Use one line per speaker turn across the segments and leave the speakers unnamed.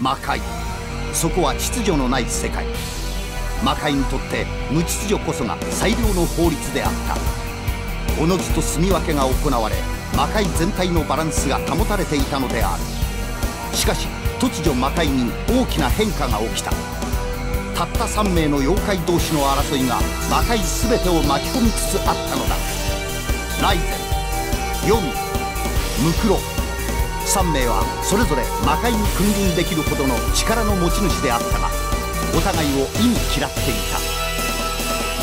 魔界。そこは秩序のない世界。魔界にとって無秩序こそが最良の法律であった。おのずと住み分けが行われ魔界全体のバランスが保たれていたのである。しかし突如魔界に大きな変化が起きた。たった3名の妖怪同士の争いが魔界全てを巻き込みつつあったのだ。ライゼンヨミムクロ。3名はそれぞれ魔界に君臨できるほどの力の持ち主であったがお互いを意に嫌っていた。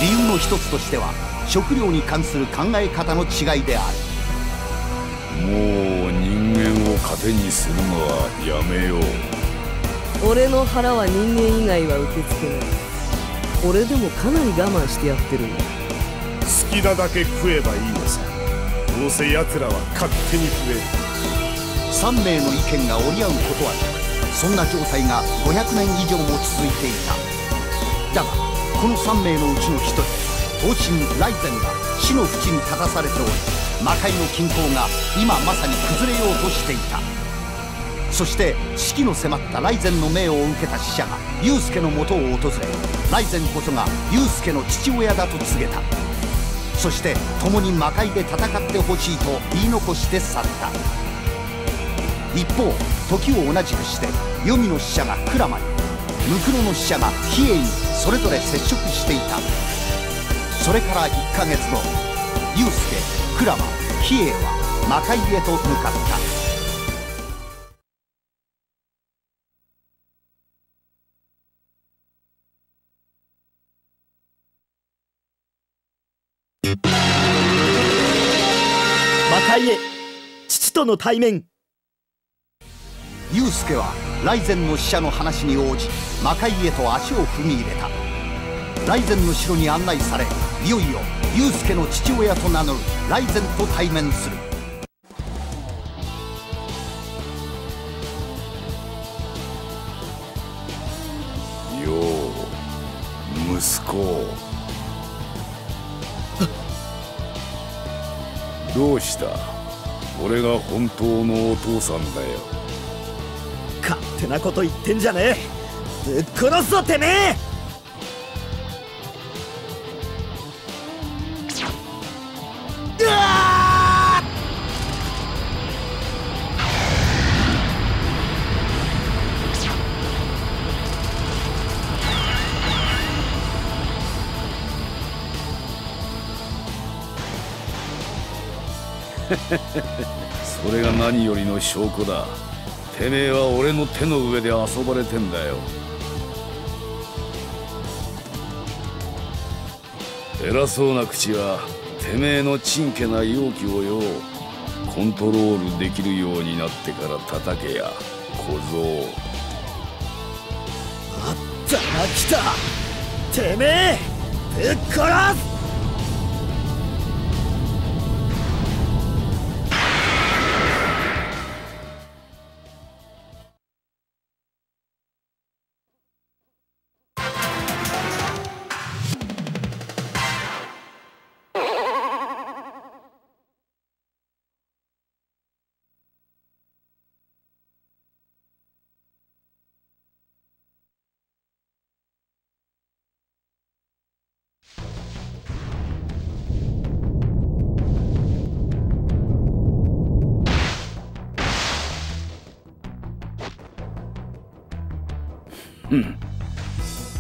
理由の一つとしては食料に関する考え方の違いであ
る。もう人間を糧にするのはやめよう。
俺の腹は人間以外は受け付けない。俺でもかなり我慢してやってる。んだ
好きなだけ食えばいいのさ。どうせ奴らは勝手に増える
3名の意見が折り合うことはなくそんな状態が500年以上も続いていた。だがこの3名のうちの1人刀身ライゼンが死の淵に立たされており魔界の均衡が今まさに崩れようとしていた。そして死期の迫ったライゼンの命を受けた死者がユウスケのもとを訪れライゼンこそがユウスケの父親だと告げた。そして共に魔界で戦ってほしいと言い残して去った。一方時を同じくして黄泉の使者がクラマにムクロの使者が比叡にそれぞれ接触していた。それから1ヶ月後ユウスケクラマ比叡は魔界へと向かった。
魔界へ父との対面。
ユウスケはライゼンの使者の話に応じ魔界へと足を踏み入れた。ライゼンの城に案内されいよいよユウスケの父親と名乗るライゼンと対面する。
よう息子。どうした？俺が本当のお父さんだよ。
勝手なこと言ってんじゃねえ。ぶっ殺すぞてめえ。うわ
それが何よりの証拠だ。てめえは俺の手の上で遊ばれてんだよ。偉そうな口はてめえのちんけな容器をよコントロールできるようになってから叩けや小僧。
あったな来た。てめえぶっ殺す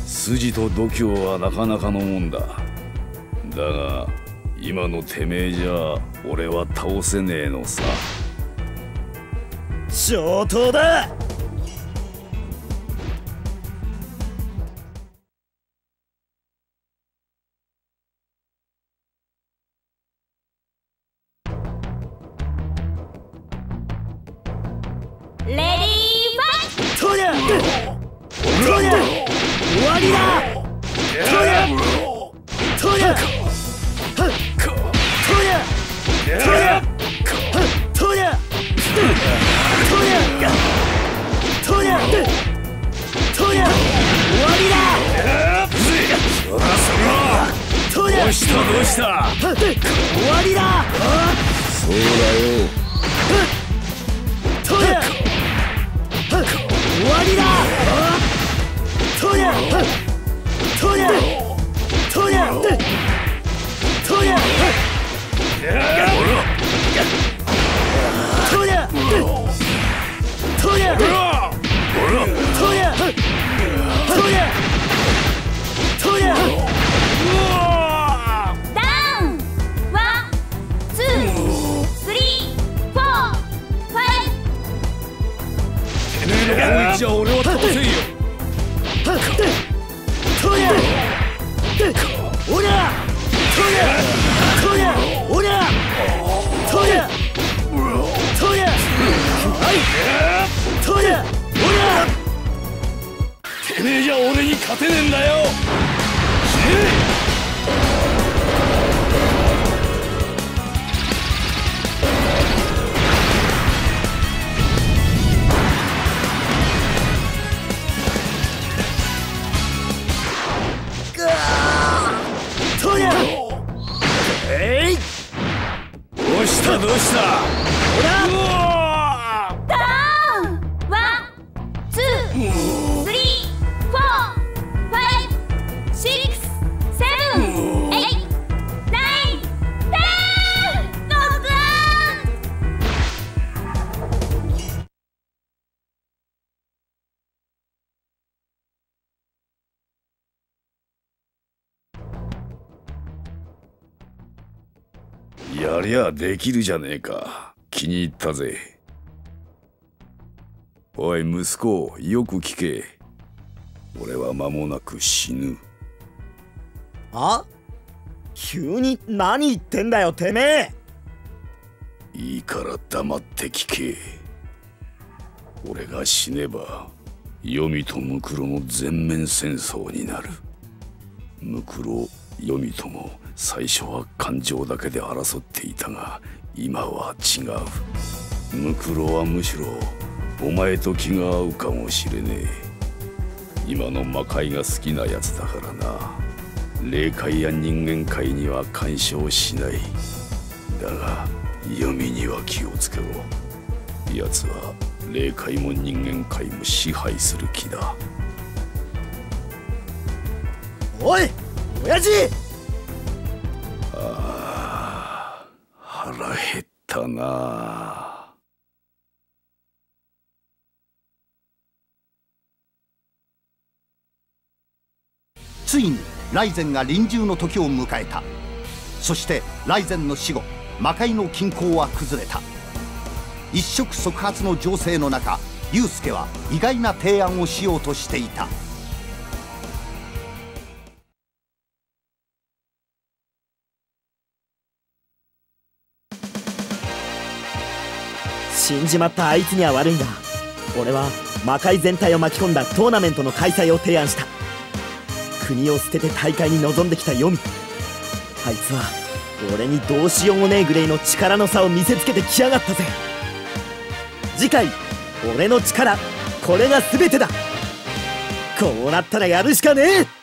筋と度胸はなかなかのもんだ。だが今のてめえじゃ俺は倒せねえのさ。
上等だ。終わりだ。とりゃとりゃとりゃとりゃとりゃとりゃとりゃとりゃ終わりだとりゃ
どうしたどうした
終わりだ
そうだよ
とりゃ終終わりだ
じゃ俺は倒せんよ。
トヤおりゃトヤトヤおりゃトヤトヤはいトヤおりゃ
てめえじゃ俺に勝てねえんだよ。やりゃできるじゃねえか。気に入ったぜ。おい息子よく聞け。俺は間もなく死ぬ。
あ？急に何言ってんだよてめえ。
いいから黙って聞け。俺が死ねば黄泉とムクロの全面戦争になる。ムクロ黄泉とも最初は感情だけで争っていたが今は違う。ムクロはむしろお前と気が合うかもしれねえ。今の魔界が好きなやつだからな。霊界や人間界には干渉しない。だが黄泉には気をつけろ。奴は霊界も人間界も支配する気だ。
おい！親父！
腹減ったな。
ついにライゼンが臨終の時を迎えた。そしてライゼンの死後魔界の均衡は崩れた。一触即発の情勢の中ユウスケは意外な提案をしようとしていた
死んじまったあいつには悪いが俺は魔界全体を巻き込んだトーナメントの開催を提案した。国を捨てて大会に臨んできたヨミあいつは俺にどうしようもねえグレイの力の差を見せつけてきやがったぜ。次回俺の力これが全てだ。こうなったらやるしかねえ。